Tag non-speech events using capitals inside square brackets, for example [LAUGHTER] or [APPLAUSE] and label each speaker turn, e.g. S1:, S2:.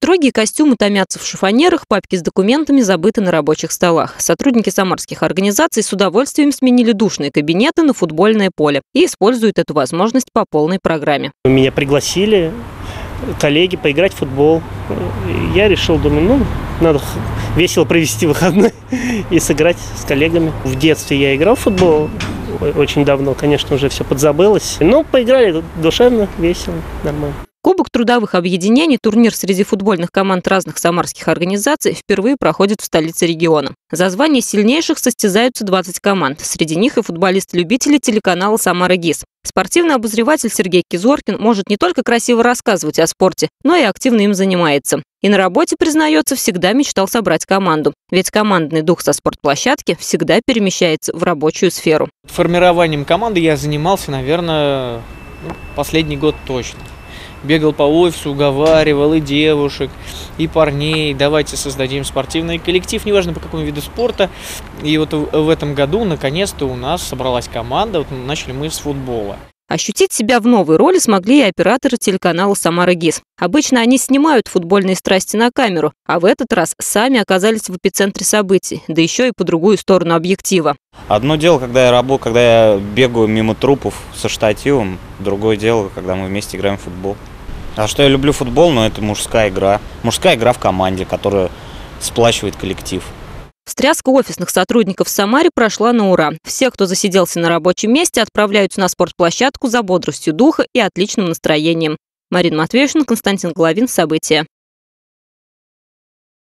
S1: Строгие костюмы томятся в шифонерах, папки с документами забыты на рабочих столах. Сотрудники самарских организаций с удовольствием сменили душные кабинеты на футбольное поле и используют эту возможность по полной программе.
S2: Меня пригласили коллеги поиграть в футбол. Я решил, думаю, ну, надо весело провести выходной [LAUGHS] и сыграть с коллегами. В детстве я играл в футбол, очень давно, конечно, уже все подзабылось. Но поиграли душевно, весело, нормально.
S1: Кубок трудовых объединений, турнир среди футбольных команд разных самарских организаций, впервые проходит в столице региона. За звание сильнейших состязаются 20 команд. Среди них и футболисты-любители телеканала «Самара ГИС». Спортивный обозреватель Сергей Кизоркин может не только красиво рассказывать о спорте, но и активно им занимается. И на работе, признается, всегда мечтал собрать команду. Ведь командный дух со спортплощадки всегда перемещается в рабочую сферу.
S3: Формированием команды я занимался, наверное, ну, последний год точно бегал по офису, уговаривал и девушек, и парней, давайте создадим спортивный коллектив, неважно по какому виду спорта. И вот в этом году наконец-то у нас собралась команда, вот начали мы с футбола.
S1: Ощутить себя в новой роли смогли и операторы телеканала «Самара ГИС». Обычно они снимают футбольные страсти на камеру, а в этот раз сами оказались в эпицентре событий, да еще и по другую сторону объектива.
S4: Одно дело, когда я работаю, когда я бегаю мимо трупов со штативом, другое дело, когда мы вместе играем в футбол. А что я люблю футбол, но это мужская игра. Мужская игра в команде, которая сплачивает коллектив.
S1: Встряска офисных сотрудников в Самаре прошла на ура. Все, кто засиделся на рабочем месте, отправляются на спортплощадку за бодростью духа и отличным настроением. Марина Матвеевна, Константин Головин. События.